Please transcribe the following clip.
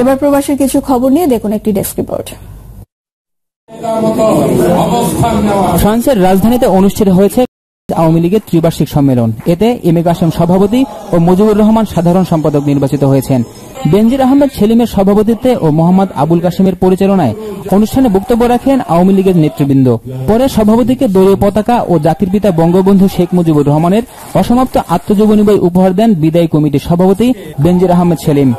এবার প্রবাসের কিছু খবর নিয়ে দেখুন একটি ডেস্ক রিপোর্ট ফ্রান্সের রাজধানীতে অনুষ্ঠিত হয়েছে আওয়ামী লীগের ত্রিবার্ষিক সম্মেলন। এতে এম এ কাসেম সভাপতি ও মুজিবুর রহমান সাধারণ সম্পাদক নির্বাচিত হয়েছেন। বেনজির আহমেদ সেলিমের সভাপতিত্বে ও মোহাম্মদ আবুল কাসেমের পরিচালনায় অনুষ্ঠানে বক্তব্য রাখেন আওয়ামী লীগের নেতৃবৃন্দ। পরে সভাপতিকে দলীয় পতাকা ও জাতির পিতা বঙ্গবন্ধু শেখ মুজিবুর রহমানের অসমাপ্ত আত্মজীবনী বই উপহার দেন বিদায়ী কমিটির সভাপতি বেনজির আহমেদ সেলিম।